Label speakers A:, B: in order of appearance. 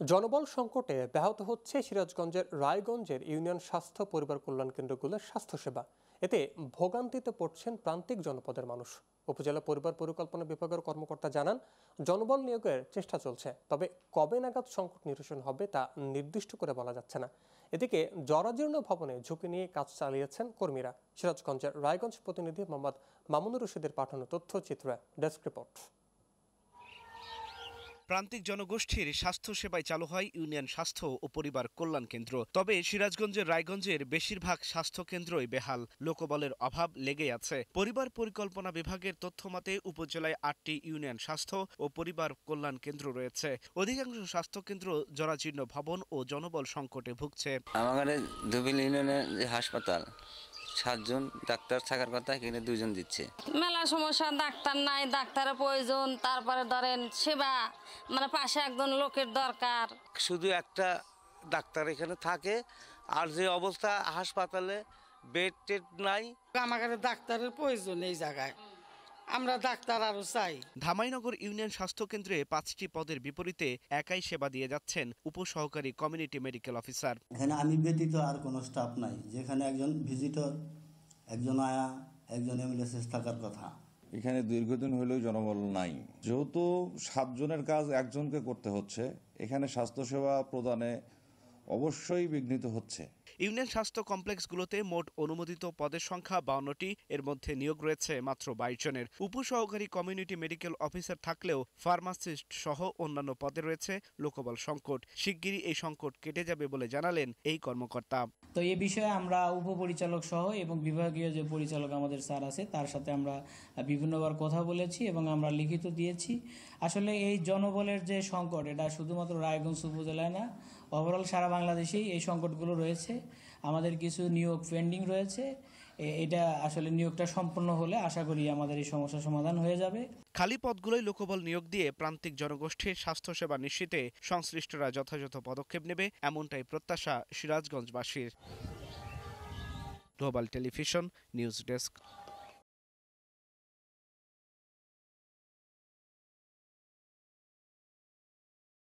A: জনবল সংকটে ব্যাহত হচ্ছে সিরাজগঞ্জের রায়গঞ্জের ইউনিয়ন স্বাস্থ্য পরিবার কল্যাণ কেন্দ্রগুলোর স্বাস্থ্যসেবা। এতে ভোগান্তিতে পড়ছেন প্রান্তিক জনপদের মানুষ। উপজেলা পরিবার পরিকল্পনা বিভাগের কর্মকর্তা জানান, জনবল নিয়োগের চেষ্টা চলছে, তবে কবে নাগাদ সংকট নিরসন হবে তা নির্দিষ্ট করে বলা যাচ্ছে না। এদিকে জরাজীর্ণ ভবনে ঝুঁকি নিয়ে কাজ চালিয়েছেন কর্মীরা। সিরাজগঞ্জের রায়গঞ্জ প্রতিনিধি মোহাম্মদ মামুনুর রশিদের পাঠানো তথ্যচিত্র, ডেস্ক রিপোর্ট।
B: প্রান্তিক জনগোষ্ঠীর স্বাস্থ্য সেবায় চালু হয় ইউনিয়ন স্বাস্থ্য ও পরিবার কল্যাণ কেন্দ্র। তবে সিরাজগঞ্জের রায়গঞ্জের বেশিরভাগ স্বাস্থ্য কেন্দ্রই বেহাল। লোকবলের অভাব লেগে আছে। পরিবার পরিকল্পনা বিভাগের তথ্য মতে উপজেলায় আটটি ইউনিয়ন স্বাস্থ্য ও পরিবার কল্যাণ কেন্দ্র রয়েছে। অধিকাংশ স্বাস্থ্য কেন্দ্র জরাজীর্ণ ভবন ও জনবল সংকটে ভুগছে।
C: আমাদের ধুবিল ইউনিয়নের হাসপাতাল সাতজন ডাক্তার থাকার কথা এখানে দুজন দিচ্ছে।
D: মেলা সমস্যা ডাক্তার নাই ডাক্তারের প্রয়োজন তারপরে ধরেন সেবা মানে পাশে একজন লোকের দরকার।
E: শুধু একটা ডাক্তার এখানে থাকে আর যে অবস্থা হাসপাতালে বেড টেড নাই।
F: আমাদের ডাক্তারের প্রয়োজন এই জায়গায়। আমরা ডাক্তার আরও চাই।
B: ধামাইনগর ইউনিয়ন স্বাস্থ্য কেন্দ্রে পাঁচটি পদের বিপরীতে একাই সেবা দিয়ে যাচ্ছেন উপসহকারী কমিউনিটি মেডিকেল অফিসার।
G: এখানে আমি ব্যতীত আর কোনো স্টাফ নাই যেখানে একজন ভিজিটর একজন আয়া একজন অ্যাম্বুলেন্সেস থাকার কথা।
H: এখানে দীর্ঘদিন হলেও জনবল নাই। যেহেতু সাতজনের কাজ একজনকে করতে হচ্ছে এখানে স্বাস্থ্যসেবা প্রদানে অবশ্যই বিঘ্নিত হচ্ছে।
B: ইউনিয়ন স্বাস্থ্য কমপ্লেক্সগুলোতে মোট অনুমোদিত পদের সংখ্যা বাউন্নটি, এর মধ্যে নিয়োগ রয়েছে মাত্র বাইশ জনের। উপসহকারী কমিউনিটি মেডিকেল অফিসার থাকলেও ফার্মাসিস্ট সহ অন্যান্য পদে রয়েছে লোকবল সংকট। শিগগিরই এই সংকট কেটে যাবে বলে জানালেন এই কর্মকর্তা।
I: তো এ বিষয়ে আমরা উপপরিচালক সহ এবং বিভাগীয় যে পরিচালক আমাদের স্যার আছে, তার সাথে আমরা বিভিন্নবার কথা বলেছি এবং আমরা লিখিত দিয়েছি। আসলে এই জনবলের যে সংকট, এটা শুধুমাত্র রায়গঞ্জ উপজেলায় না ওভারঅল সারা বাংলাদেশেই এই সংকটগুলো রয়েছে। আমাদের কিছু নিয়োগ পেন্ডিং রয়েছে। এটা আসলে নিয়োগটা সম্পন্ন হলে আশা করি আমাদের এই সমস্যার সমাধান হয়ে যাবে।
B: খালি পদগুলোই লোকবল নিয়োগ দিয়ে প্রান্তিক জনগোষ্ঠীর স্বাস্থ্যসেবা নিশ্চিতে সংশ্লিষ্টরা যথাযথ পদক্ষেপ নেবে, এমনটাই প্রত্যাশা সিরাজগঞ্জবাসীর। Global television news desk